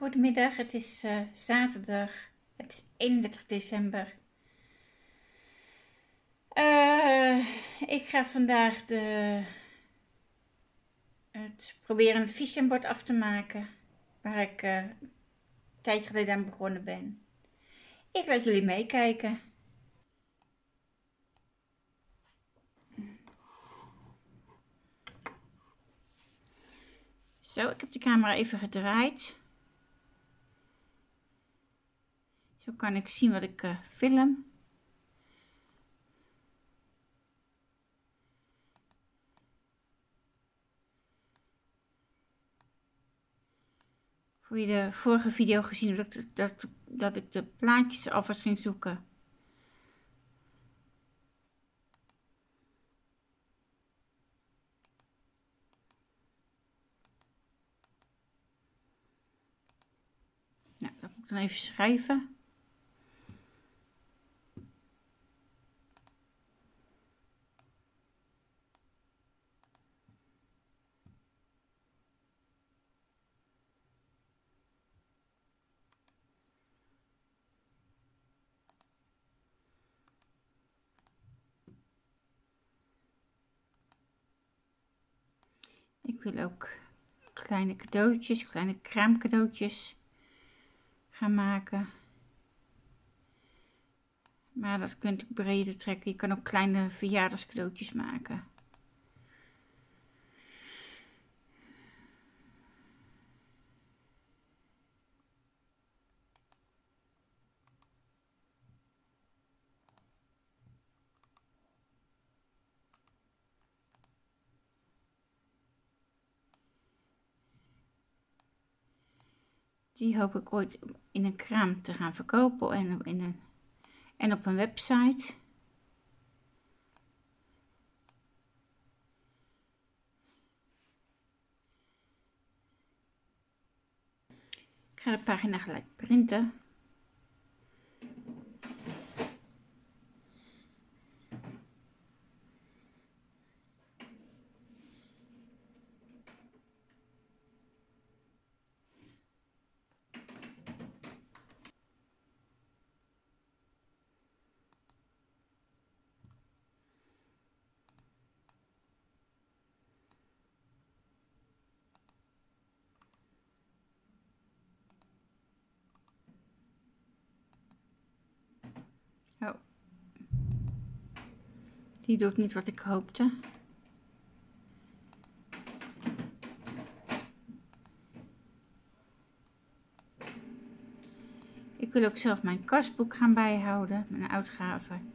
Goedemiddag, het is uh, zaterdag, het is 31 december. Uh, ik ga vandaag de, het proberen een visionbord af te maken, waar ik uh, een tijdje geleden aan begonnen ben. Ik laat jullie meekijken. Zo, ik heb de camera even gedraaid. Zo kan ik zien wat ik uh, film. Voor je de vorige video gezien dat, dat, dat ik de plaatjes alvast ging zoeken. Nou, dat moet ik dan even schrijven. Ik wil ook kleine cadeautjes, kleine kraamcadeautjes gaan maken. Maar dat kunt ik breder trekken. Je kan ook kleine verjaardagscadeautjes maken. Die hoop ik ooit in een kraam te gaan verkopen en, in een, en op een website. Ik ga de pagina gelijk printen. Oh. Die doet niet wat ik hoopte. Ik wil ook zelf mijn kastboek gaan bijhouden, mijn uitgaven.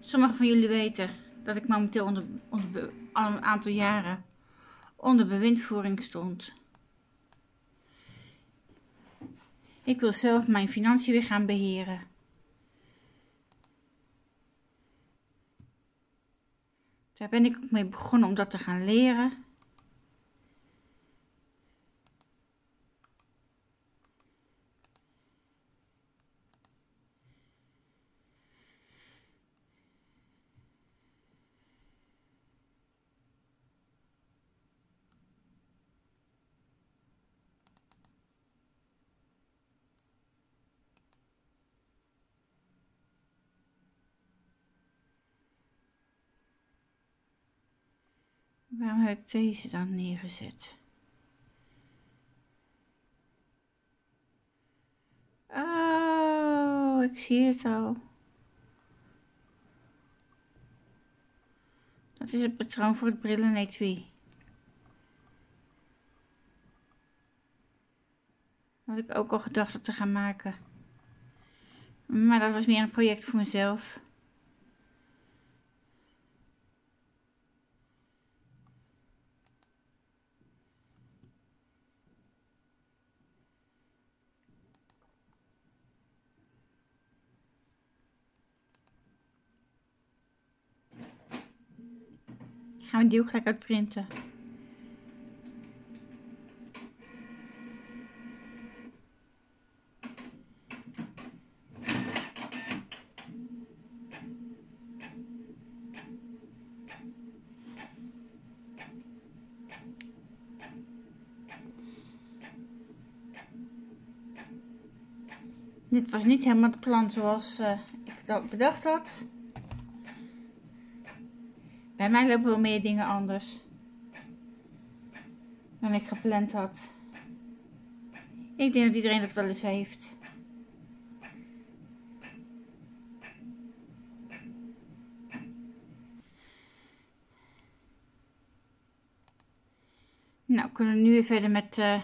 Sommigen van jullie weten dat ik momenteel onder, onder al een aantal jaren onder bewindvoering stond. Ik wil zelf mijn financiën weer gaan beheren. Daar ben ik ook mee begonnen om dat te gaan leren. Waarom heb ik deze dan neergezet? Oh, ik zie het al. Dat is het patroon voor het brillenetui. Had ik ook al gedacht te gaan maken. Maar dat was meer een project voor mezelf. gaan we die ook gelijk uitprinten. Dit was niet helemaal het plan zoals uh, ik dat bedacht had. Bij mij lopen wel meer dingen anders dan ik gepland had. Ik denk dat iedereen dat wel eens heeft. Nou, kunnen we nu weer verder met... Uh,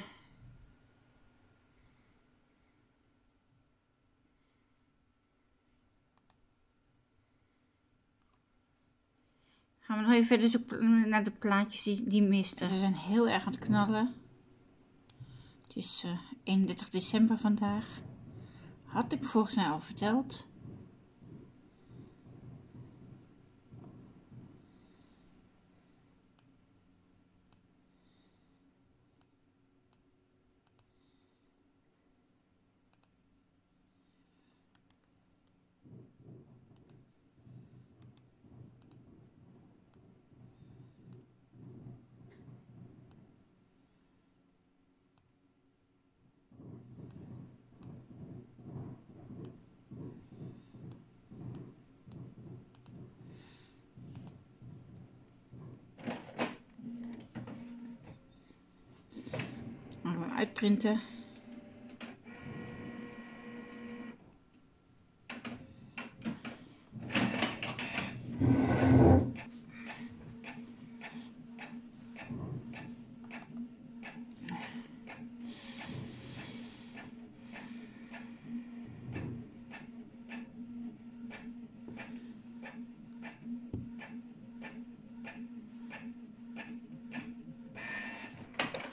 gaan we nog even verder zoeken naar de plaatjes die, die misten. Ze zijn heel erg aan het knallen. Het is uh, eh, 31 december vandaag. Had ik volgens mij al verteld. Uitprinten.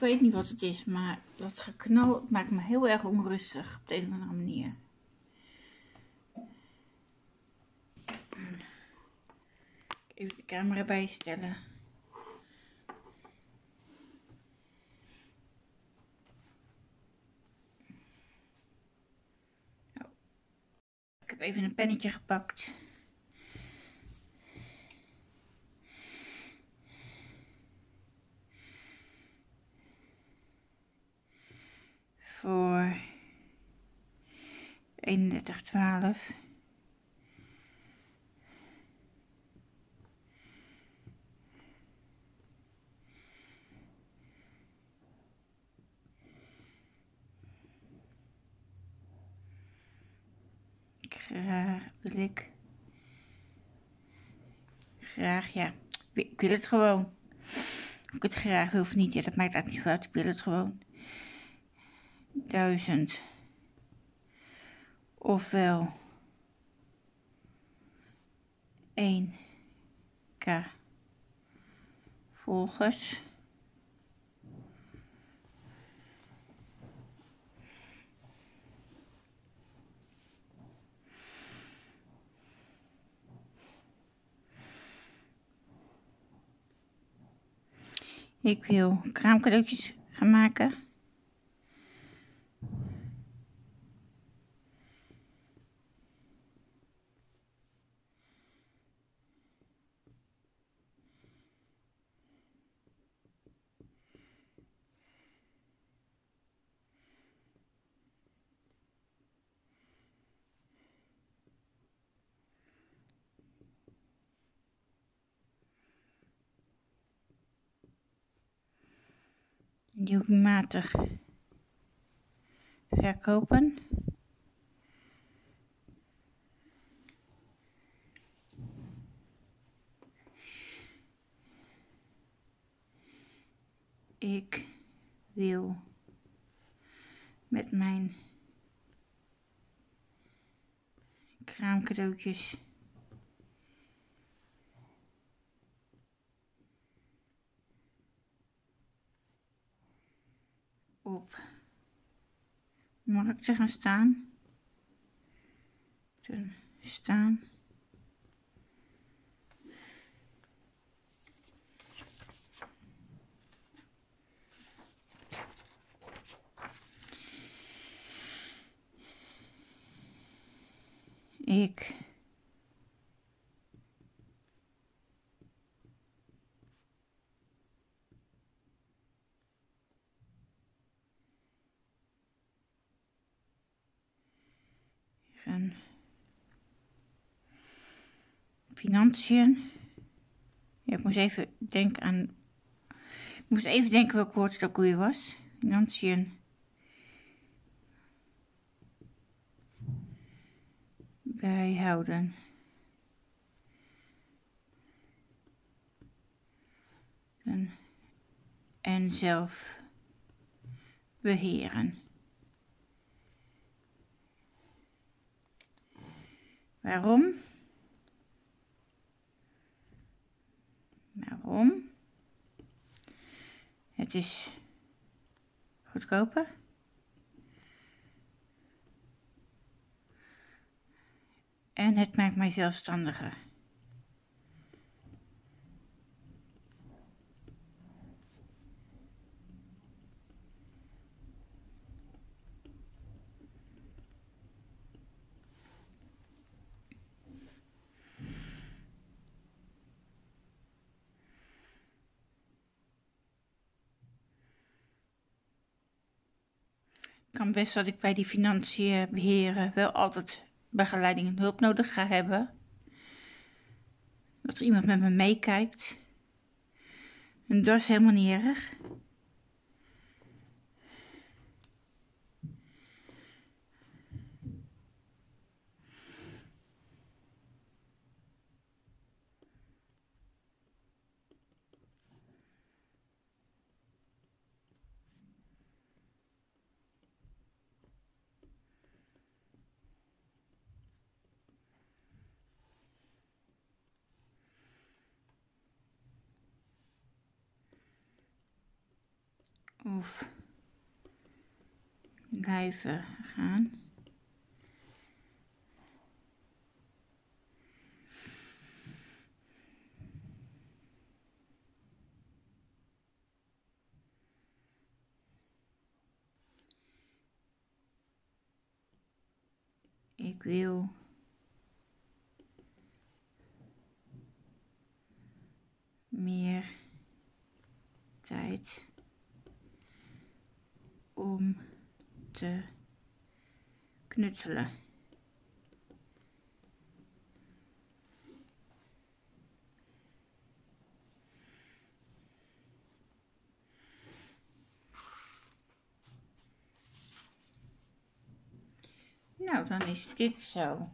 Weet niet wat het is, maar dat geknal maakt me heel erg onrustig op de een of andere manier. Even de camera bijstellen. Oh. Ik heb even een pennetje gepakt. Voor 3112. Graag wil ik. Graag, ja. Ik wil het gewoon. Of ik het graag wil of niet, ja, dat maakt eigenlijk niet uit. Ik wil het gewoon duizend ofwel 1k volgers. Ik wil kraamcadeautjes gaan maken. Nieuwmatig verkopen. Ik wil met mijn kraamcadeautjes op markten gaan staan. Toen staan. Ik Gaan. Financiën. Ik moest even denken aan... Ik moest even denken welk woord ook weer was. Financiën. Bijhouden. En, en zelf beheren. Waarom? Waarom? Het is goedkoper. En het maakt mij zelfstandiger. Best dat ik bij die financiën beheren wel altijd begeleiding en hulp nodig ga hebben. Dat er iemand met me meekijkt. En dat is helemaal niet erg. Of blijven gaan. Ik wil meer tijd om te knutselen. Nou, dan is dit zo.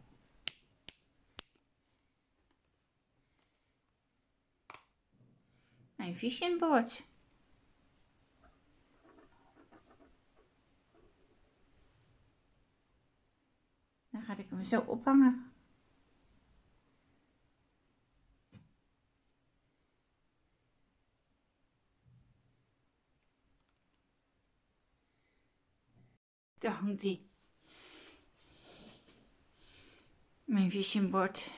Mijn vision board. Hem zo ophangen. Daar hangt hij. Mijn vision board.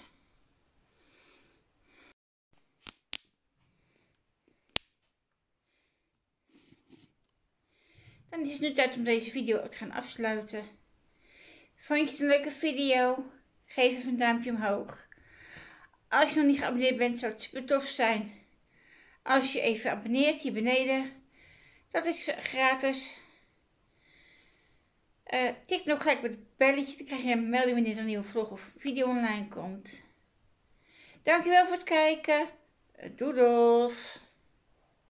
Dan is het nu tijd om deze video te gaan afsluiten. Vond je het een leuke video? Geef even een duimpje omhoog. Als je nog niet geabonneerd bent, zou het super tof zijn. Als je even abonneert hier beneden. Dat is gratis. Uh, tik nog gelijk met het belletje. Dan krijg je een melding wanneer er een nieuwe vlog of video online komt. Dankjewel voor het kijken. Doedels.